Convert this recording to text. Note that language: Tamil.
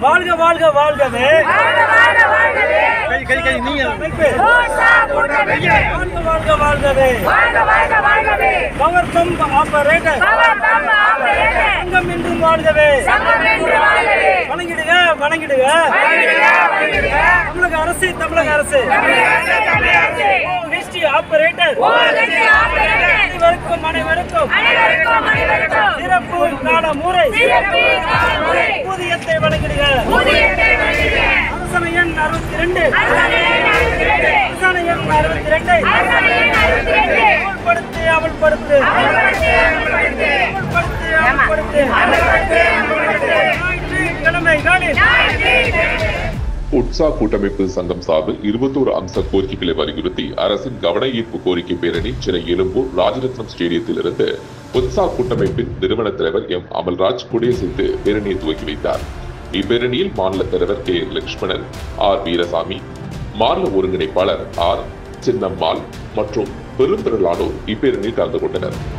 வாழ்க வாழ்க வாழ்கவே. கை கை கை நீங்க. வாழ்க வாழ்க வாழ்கவே. வாழ்க வாழ்க வாழ்கவே. Power pump operator power pump operator சங்கம் என்றும் வாழ்கவே. சங்கம் என்று வாழ்கவே. வணங்கிடுக வணங்கிடுக. வணங்கிடுக வணங்கிடுக. தமிழக அரசு தமிழக அரசு. தமிழக அரசு தமிழக அரசு. ஹிஸ்டி ஆபரேட்டர் அனைவருக்கும் அனைவருக்கும். அனைவருக்கும் அனைவருக்கும். சிறப்பு கால முறை சிறப்பு ஊதியத்தை வழங்கிடுக அரசனை கூட்டமைப்பு சங்கம் சார்பில் இருபத்தி இருபத்தோரு அம்ச கோரிக்கைகளை வலியுறுத்தி அரசின் கவன ஈர்ப்பு கோரிக்கை பேரணி சென்னை எழும்பூர் ராஜரத்னம் ஸ்டேடியத்தில் இருந்து இன்சா கூட்டமைப்பின் நிறுவன தலைவர் எம். அமல்ராஜ் கொடியசைத்து பேரணியை துவக்கி வைத்தார். இப்பேரணியில் மாநில தலைவர் கே. லட்சுமணன் ஆர். வீரசாமி மாநில ஒருங்கிணைப்பாளர் ஆர். சின்னம்மாள் மற்றும் பெருந்திரளானோர் இப்பேரணியில் கலந்து கொண்டனர்.